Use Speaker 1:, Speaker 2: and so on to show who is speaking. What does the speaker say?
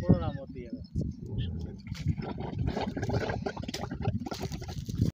Speaker 1: corona Moti